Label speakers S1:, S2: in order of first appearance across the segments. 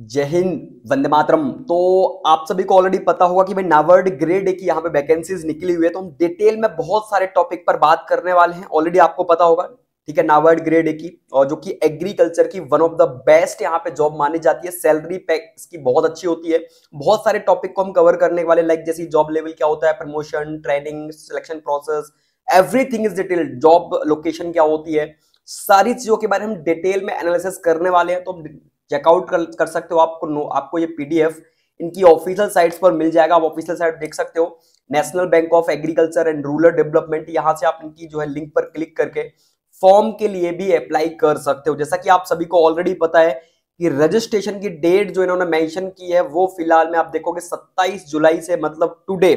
S1: जय हिंद, वंदे मातरम। तो आप सभी को ऑलरेडी पता होगा कि भाई नावर्ड ग्रेड की यहाँ पे वैकेंसीज निकली हुई है तो हम डिटेल में बहुत सारे टॉपिक पर बात करने वाले हैं। ऑलरेडी आपको पता होगा, ठीक है नावर्ड ग्रेड की और जो कि एग्रीकल्चर की वन ऑफ़ द बेस्ट यहाँ पे जॉब मानी जाती है। सैलरी पैक इसकी बहुत अच्छी होती है। बहुत सारे टॉपिक को हम कवर करने वाले लाइक जैसे जॉब लेवल क्या होता है promotion training selection process everything is detail job location क्या होती है, सारी चीज़ों के बारे में हम डिटेल में एनालिसिस करने वाले हैं तो चेकआउट कर, कर सकते हो आपको नो आपको ये पीडीएफ इनकी ऑफिशियल साइट्स पर मिल जाएगा आप ऑफिशियल साइट देख सकते हो। National bank of agriculture and rural development यहाँ से आप इनकी जो है लिंक पर क्लिक करके फॉर्म के लिए भी अप्लाई कर सकते हो। जैसा कि आप सभी को ऑलरेडी पता है कि रजिस्ट्रेशन की डेट जो इन्होंने मेंशन की है वो फ़िलहाल में आप देखोगे 27 जुलाई से मतलब टुडे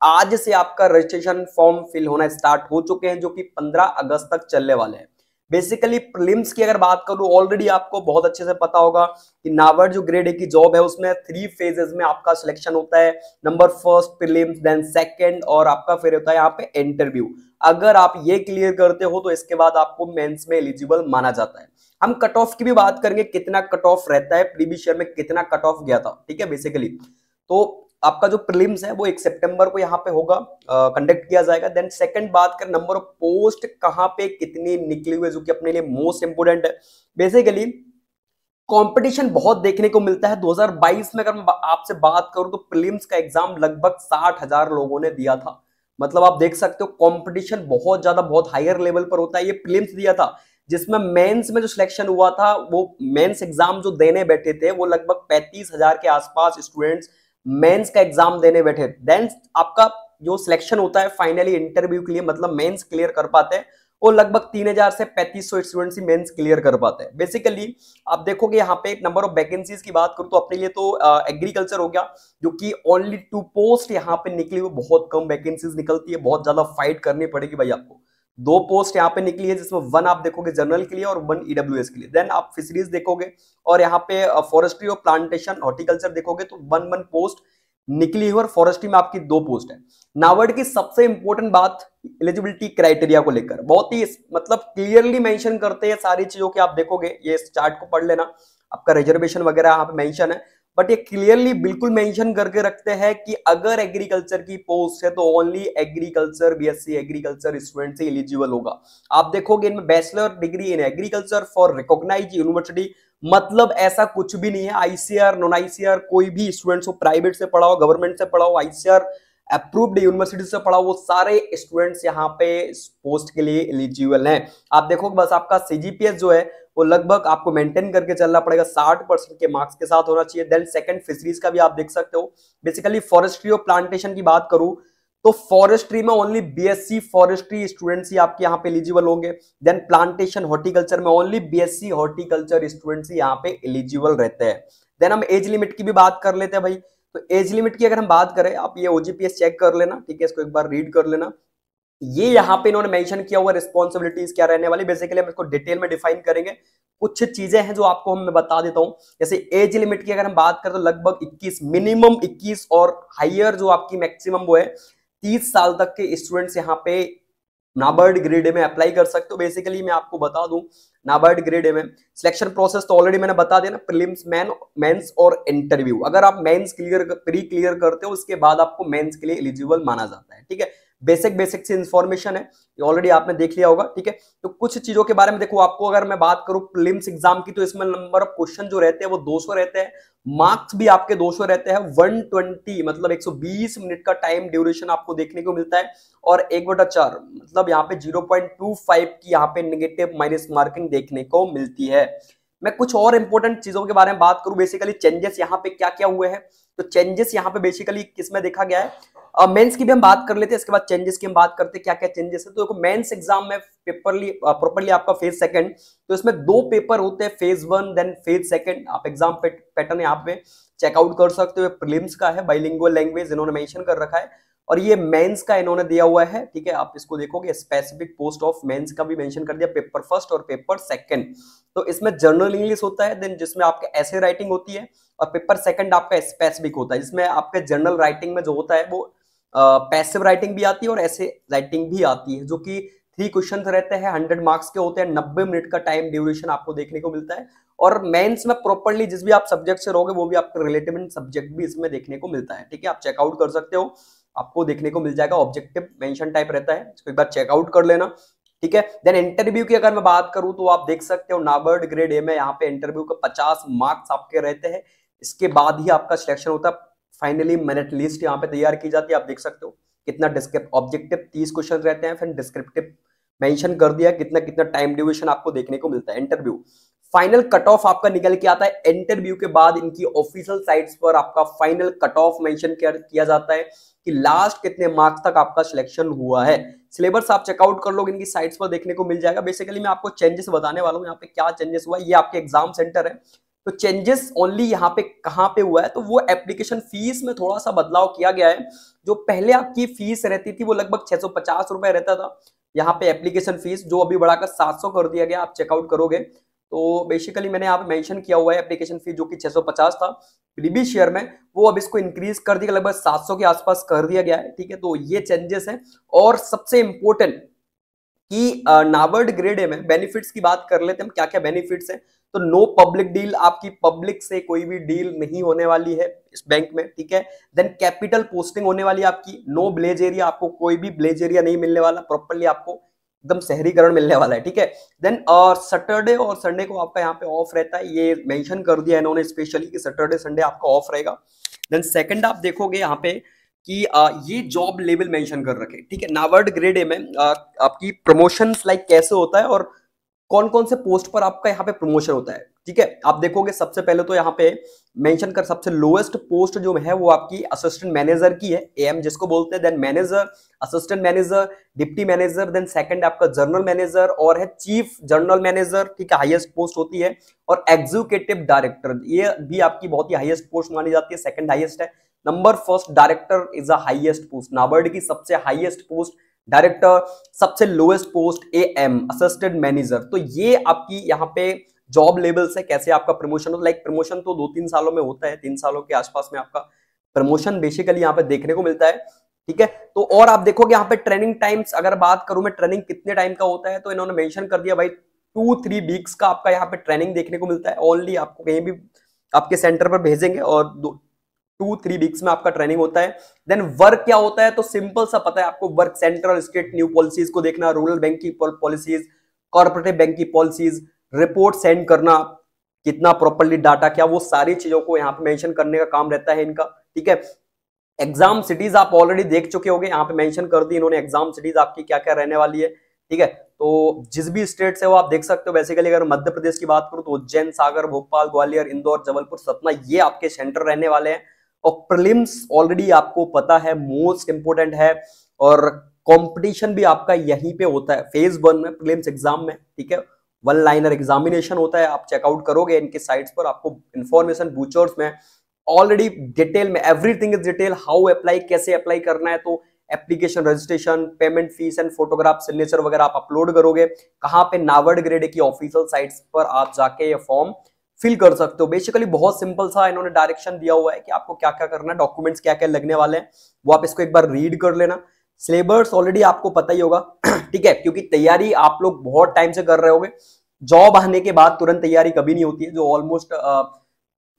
S1: आज से आपका रजिस्ट्रेशन फॉर्म फिल होना स्टार्ट हो चुके हैं जो कि 15 अगस्त तक चलने वाले हैं। बेसिकली प्रिलिम्स की अगर बात करूँ ऑलरेडी आपको बहुत अच्छे से पता होगा कि नावर्ड जो ग्रेड ए की जॉब है, उसमें थ्री फेजेस में आपका सिलेक्शन होता है। Number first prelims then second और आपका फिर होता है यहाँ पे इंटरव्यू अगर आप ये क्लियर करते हो तो इसके बाद आपको मेंस में एलिजिबल माना जाता है। हम कट ऑफ़ की भी बात करेंगे, कितना कट ऑफ़ रहता है। प्रीवियस ईयर में कितना कट ऑफ़ गया था, ठीक है बेसिकली तो आपका जो प्रीलिम्स है, वो एक सितंबर को यहाँ पे होगा कंडक्ट किया जाएगा। देन सेकंड बात कर नंबर ऑफ़ पोस्ट कहाँ पे कितनी निकली हुई है जो कि अपने लिए मोस्ट इंपोर्टेंट है। बेसिकली कंपटीशन बहुत देखने को मिलता है। 2022 में अगर मैं आपसे बात करूँ तो प्रीलिम्स का एग्ज़ाम लगभग साठ हज़ार लोगों ने दिया था। मतलब आप देख सकते हो कंपटीशन बहुत ज़्यादा, बहुत हायर लेवल पर होता है। ये प्रीलिम्स दिया था, जिसमें मेंस में जो सिलेक्शन हुआ था, वो मेंस एग्ज़ाम जो देने बैठे थे, वो लगभग पैंतीस हज़ार के आसपास स्टूडेंट्स मेंस का एग्ज़ाम देने बैठे। देन आपका जो सिलेक्शन होता है फाइनली इंटरव्यू के लिए मतलब मेंस क्लियर कर पाते हैं, वो लगभग तीन हज़ार से पैंतीस सौ स्टूडेंट्स ही मेंस क्लियर कर पाते हैं। बेसिकली आप देखोगे यहाँ पे नंबर ऑफ़ वैकेंसीज की बात करूँ तो अपने लिए तो एग्रीकल्चर हो गया, जो कि ओनली टू पोस्ट यहाँ पे निकली हुई, बहुत कम वैकेंसीज निकलती है, बहुत ज़्यादा फाइट करनी पड़ेगी भाई आपको। दो पोस्ट यहाँ पे निकली है जिसमें वन आप देखोगे जनरल के लिए और वन ईडब्ल्यू के लिए। देन आप फिशरीज देखोगे और यहाँ पे फॉरेस्ट्री और प्लांटेशन हॉर्टिकल्चर देखोगे तो वन वन पोस्ट निकली है और फॉरेस्ट्री में आपकी दो पोस्ट है। नावर्ड की सबसे इंपॉर्टेंट बात एलिजिबिलिटी क्राइटेरिया को लेकर। बहुत ही मतलब क्लियरली मेंशन करते हैं सारी चीज़ों की। आप देखोगे, ये चार्ट को पढ़ लेना। आपका रिजर्वेशन वगैरह यहाँ पे मेंशन है। बट ये क्लियरली बिल्कुल मेंशन करके रखते हैं कि अगर एग्रीकल्चर की पोस्ट है तो only agriculture BSc agriculture student से एलिजिबल होगा। आप देखोगे इनमें bachelor degree in agriculture for recognise university मतलब ऐसा कुछ भी नहीं है। आईसीआर नॉन आईसीआर कोई भी स्टूडेंट्स हो प्राइवेट से पढ़ाओ गवर्नमेंट से पढ़ाओ आईसीआर अप्रूव्ड यूनिवर्सिटी से पढ़ा वो सारे स्टूडेंट्स यहाँ पे पोस्ट के लिए एलिजिबल हैं। आप देखो बस आपका सीजीपीएस जो है वो लगभग आपको मेंटेन करके चलना पड़ेगा, साठ परसेंट के मार्क्स के साथ होना चाहिए। देन सेकंड फिशरीज का भी आप देख सकते हो। बेसिकली फॉरेस्ट्री और प्लांटेशन की बात करूँ तो फॉरेस्ट्री में ओनली बीएससी फॉरेस्ट्री स्टूडेंट्स ही आपके यहाँ पे एलिजिबल होंगे। देन प्लांटेशन हॉर्टिकल्चर में ओनली बीएससी हॉर्टिकल्चर स्टूडेंट्स ही यहाँ पे एलिजिबल रहते हैं। देन हम एज लिमिट की भी बात कर लेते हैं भाई। तो एज लिमिट की अगर हम बात करें, आप ये ओजीपीएस चेक कर लेना, ठीक है? इसको एक बार रीड कर लेना। ये यहाँ पे इन्होंने मेंशन किया हुआ रिस्पॉन्सिबिलिटीज क्या रहने वाली बेसिकली हम इसको डिटेल में डिफाइन करेंगे। कुछ चीज़ें हैं जो आपको मैं बता देता हूँ। जैसे एज लिमिट की अगर हम बात करें तो लगभग 21 मिनिमम 21 और हाइयर जो आपकी मैक्सिमम वो है 30 साल तक के स्टूडेंट्स यहाँ पे नाबर्ड ग्रेड में अप्लाई कर सकते हो। बेसिकली मैं आपको बता दूँ नाबर्ड ग्रेड में। सिलेक्शन प्रोसेस तो ऑलरेडी मैंने बता दिया ना प्रीलिम्स मैन मेंस और इंटरव्यू अगर आप मेंस क्लियर प्री क्लियर करते हो, उसके बाद आपको मेंस के लिए एलिजिबल माना जाता है, ठीक है? बेसिक बेसिक से इंफॉर्मेशन है, ये ऑलरेडी आपने देख लिया होगा, ठीक है? तो कुछ चीज़ों के बारे में देखो, आपको अगर मैं बात करूँ प्रिलिम्स एग्ज़ाम की तो इसमें नंबर ऑफ़ क्वेश्चन जो रहते हैं, वो 200 रहते हैं। मार्क्स भी आपके 200 रहते हैं। 120 मतलब 120 मिनट का टाइम ड्यूरेशन आपको देखने को मिलता है। और एक बटा चार मतलब यहाँ पे 0.25 की यहाँ पे नेगेटिव माइनस मार्किंग देखने को मिलती है। मैं कुछ और इंपॉर्टेंट चीज़ों के बारे में बात करूँ बेसिकली चेंजेस यहाँ पे क्या क्या हुए हैं? तो चेंजेस यहाँ पे बेसिकली किसमें देखा गया है? मेंस uh, की भी हम बात कर लेते हैं इसके बाद चेंजेस की हम बात करते हैं क्या क्या चेंजेस है? तो देखो मेंस एग्ज़ाम में पेपरली प्रॉपरली आपका फ़ेज़ सेकंड तो इसमें दो पेपर होते हैं phase one then phase second आप एग्ज़ाम पैटर्न यहाँ पे चेकआउट कर सकते हो प्रिलिम्स का है बाइलिंगुअल लैंग्वेज इन्होंने मेंशन कर रखा है। और ये मेंस का इन्होंने दिया हुआ है, ठीक है, आप इसको देखोगे स्पेसिफिक पोस्ट ऑफ़ मेंस का भी मेंशन कर दिया पेपर फ़र्स्ट और पेपर सेकंड तो इसमें जर्नल इंग्लिश होता है देन जिसमें आपके ऐसे राइटिंग होती है और पेपर सेकंड आपका स्पेसिफिक होता है, जिसमें आपके जर्नल राइटिंग में जो होता है, वो पैसिव राइटिंग भी आती है और ऐसे राइटिंग भी आती है, जो कि थ्री क्वेश्चन रहते हैं हंड्रेड मार्क्स के होते हैं, नब्बे मिनट का टाइम ड्यूरेशन आपको देखने को मिलता है और मेंस में प्रॉपरली जिस भी आप सब्जेक्ट से रहोगे, वो भी आपका रिलेटिव सब्जेक्ट भी इसमें देखने को मिलता है, ठीक है, आप चेकआउट कर सकते हो। आपको देखने को मिल जाएगा ऑब्जेक्टिव मेंशन टाइप रहता है, इसको एक बार चेकआउट कर लेना, ठीक है? देन इंटरव्यू की अगर मैं बात करूँ तो आप देख सकते हो नाबर्ड ग्रेड ए में यहाँ पे इंटरव्यू का पचास मार्क्स आपके रहते हैं। इसके बाद ही आपका सिलेक्शन होता है। फाइनली मेरिट लिस्ट यहाँ पे तैयार की जाती है, आप देख सकते हो। कितना ऑब्जेक्टिव तीस क्वेश्चन रहते हैं, फिर डिस्क्रिप्टिव मेंशन कर दिया कितना कितना टाइम ड्यूरेशन आपको देखने को मिलता है इंटरव्यू फाइनल कट ऑफ़ आपका निकल के आता है। इंटरव्यू के बाद इनकी ऑफिशियल साइट्स पर आपका फाइनल कट ऑफ़ मेंशन किया जाता है कि लास्ट कितने मार्क्स तक आपका सिलेक्शन हुआ है। सिलेबस आप चेकआउट कर लोगे, इनकी साइट्स पर देखने को मिल जाएगा। बेसिकली मैं आपको चेंजेस बताने वाला हूँ, यहाँ पे क्या चेंजेस हुआ ये आपके एग्ज़ाम सेंटर है। तो चेंजेस ओनली यहाँ पे कहाँ पे हुआ है? तो वो एप्लीकेशन फ़ीस में थोड़ा सा बदलाव किया गया है। जो पहले आपकी फ़ीस रहती थी वो लगभग छह सौ रुपए रहता था। यहाँ पे एप्लीकेशन फ़ीस जो अभी बढ़ाकर 700 कर दिया गया, आप चेकआउट करोगे। तो बेसिकली मैंने यहाँ पे मेंशन किया हुआ है एप्लीकेशन फ़ीस जो कि 650 था। प्रीवियस शेयर में वो अब इसको इंक्रीज कर दिया, लगभग 700 के आसपास कर दिया गया है, ठीक है? तो ये चेंजेस है। और सबसे इंपॉर्टेंट कि नाबर्ड ग्रेड में बेनिफिट्स की बात कर लेते हैं क्या क्या बेनिफिट्स है। तो नो पब्लिक डील आपकी पब्लिक से कोई भी डील नहीं होने वाली है इस बैंक में, ठीक है? देन कैपिटल पोस्टिंग होने वाली आपकी। नो ब्लेज एरिया आपको कोई भी ब्लेज एरिया नहीं मिलने वाला प्रॉपरली आपको एकदम शहरीकरण मिलने वाला है ठीक है? देन सैटरडे और संडे को आपका यहाँ पे ऑफ़ रहता है ये मेंशन कर दिया इन्होंने स्पेशली कि सैटरडे संडे आपका ऑफ़ रहेगा। देन सेकंड आप देखोगे यहाँ पे कि आ, ये जॉब लेवल मेंशन कर रखे ठीक है? नावर्ड ग्रेड ए में आ, आपकी प्रमोशन लाइक कैसे होता है और कौन कौन से पोस्ट पर आपका यहाँ पे प्रमोशन होता है? ठीक है? आप देखोगे सबसे पहले तो यहाँ पे मेंशन कर सबसे लोएस्ट पोस्ट जो है वो आपकी असिस्टेंट मैनेजर की है एम जिसको बोलते हैं then manager assistant manager deputy manager then second आपका जर्नल मैनेजर और है चीफ जर्नल मैनेजर ठीक है? हाईएस्ट पोस्ट होती है और एग्जीक्यूटिव डायरेक्टर ये भी आपकी बहुत ही हाईएस्ट पोस्ट मानी जाती है सेकंड हाईएस्ट है। Number first director is a highest post NABARD की सबसे हाईएस्ट पोस्ट डायरेक्टर, सबसे lowest post A M assistant manager तो ये आपकी यहाँ पे जॉब लेवल से कैसे आपका प्रमोशन हो? लाइक प्रमोशन तो दो तीन सालों में होता है, तीन सालों के आसपास में आपका प्रमोशन बेसिकली यहाँ पे देखने को मिलता है, ठीक है? तो और आप देखोगे यहाँ पे ट्रेनिंग टाइम्स अगर बात करूँ मैं ट्रेनिंग कितने टाइम का होता है तो इन्होंने मेंशन कर दिया भाई टू थ्री वीक्स का आपका यहाँ पे ट्रेनिंग देखने को मिलता है। ओनली आपको कहीं भी आपके सेंटर पर भेजेंगे और टू थ्री वीक्स में आपका ट्रेनिंग होता है। देन वर्क क्या होता है? तो सिंपल सा पता है आपको work central state new policies को देखना रूरल बैंक की पॉलिसीज़ कॉर्पोरेटिव बैंक की पॉलिसीज़ रिपोर्ट सेंड करना, कितना प्रॉपरली डाटा क्या वो सारी चीज़ों को यहाँ पे मेंशन करने का काम रहता है इनका, ठीक है? एग्ज़ाम सिटीज़ आप ऑलरेडी देख चुके होंगे, यहाँ पे मेंशन कर दी इन्होंने एग्ज़ाम सिटीज़ आपकी क्या क्या रहने वाली है, ठीक है? तो जिस भी स्टेट से हो आप देख सकते हो बेसिकली अगर मध्य प्रदेश की बात करूँ तो उज्जैन, सागर, भोपाल, ग्वालियर, इंदौर, जबलपुर, सतना, ये आपके सेंटर रहने वाले हैं। और प्रिलिम्स ऑलरेडी आपको पता है मोस्ट इंपोर्टेंट है और कंपटीशन भी आपका यहीं पे होता है। फ़ेज़ वन में प्रिलिम्स एग्ज़ाम में, ठीक है? वन लाइनर एग्जामिनेशन होता है, आप चेकआउट करोगे इनके साइट्स पर, आपको इंफॉर्मेशन बूचर्स में ऑलरेडी डिटेल में everything is detail how apply कैसे अप्लाई करना है तो application registration payment fees and photograph signature वगैरह आप अपलोड करोगे। कहाँ पे नावर्ड ग्रेड की ऑफिशियल साइट्स पर आप जाके ये फॉर्म फिल कर सकते हो। बेसिकली बहुत सिंपल सा इन्होंने डायरेक्शन दिया हुआ है कि आपको क्या क्या करना है डॉक्यूमेंट्स क्या क्या लगने वाले हैं। वो आप इसको एक बार रीड कर लेना। सिलेबस ऑलरेडी आपको पता ही होगा। ठीक है, क्योंकि तैयारी आप लोग बहुत टाइम से कर रहे होगे। जॉब आने के बाद तुरंत तैयारी कभी नहीं होती है, जो ऑलमोस्ट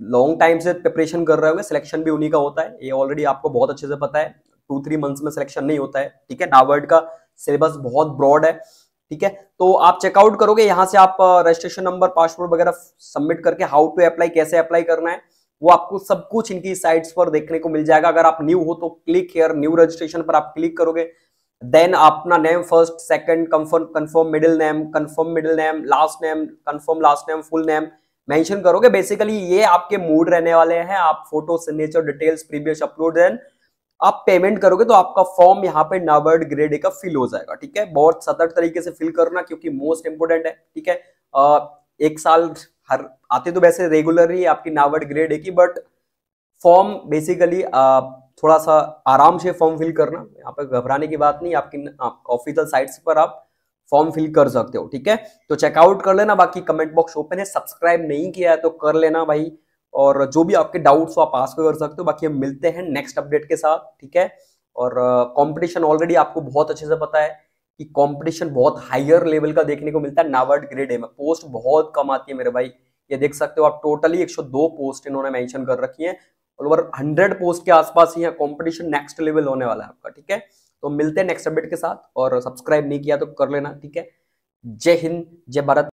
S1: लॉन्ग टाइम से प्रिपरेशन कर रहे होगे सिलेक्शन भी उन्हीं का होता है। ये ऑलरेडी आपको बहुत अच्छे से पता है। टू थ्री मंथ्स में सिलेक्शन नहीं होता है। ठीक है नावर्ड का सिलेबस बहुत ब्रॉड है। ठीक है? तो आप चेकआउट करोगे, यहाँ से आप रजिस्ट्रेशन नंबर पासपोर्ट वगैरह सबमिट करके हाउ टू अप्लाई कैसे अप्लाई करना है, वो आपको सब कुछ इनकी साइट्स पर देखने को मिल जाएगा। अगर आप न्यू हो तो क्लिक हेयर न्यू रजिस्ट्रेशन पर आप क्लिक करोगे। देन अपना name first second confirm confirm middle name confirm middle name last name confirm last name full name mention करोगे बेसिकली ये आपके मूड रहने वाले हैं। आप photo signature details previous upload then आप पेमेंट करोगे तो आपका फॉर्म यहाँ पे नावर्ड ग्रेड का फिल हो जाएगा ठीक है? बहुत सतर्क तरीके से फिल करना क्योंकि मोस्ट इंपोर्टेंट है ठीक है? आ, एक साल हर आते तो वैसे रेगुलर ही आपकी नावर्ड ग्रेड की बट फॉर्म बेसिकली थोड़ा सा आराम से फॉर्म फिल करना। यहाँ पे घबराने की बात नहीं आपकी ऑफिशियल साइट्स पर आप फॉर्म फिल कर सकते हो ठीक है? तो चेकआउट कर लेना बाकी कमेंट बॉक्स ओपन है। सब्सक्राइब नहीं किया है तो कर लेना भाई। और जो भी आपके डाउट्स हो आप आस्क कर सकते हो। बाकी हम मिलते हैं नेक्स्ट अपडेट के साथ ठीक है? और कंपटीशन uh, ऑलरेडी आपको बहुत अच्छे से पता है कि कंपटीशन बहुत हायर लेवल का देखने को मिलता है नावर्ड ग्रेड है में। पोस्ट बहुत कम आती है मेरे भाई। ये देख सकते हो आप टोटली 102 पोस्ट इन्होंने मेंशन कर रखी है। ओवर 100 पोस्ट के आसपास ही है कंपटीशन नेक्स्ट लेवल होने वाला है आपका ठीक है? तो मिलते हैं नेक्स्ट अपडेट के साथ और सब्सक्राइब नहीं किया तो कर लेना ठीक है? जय हिंद जय भारत।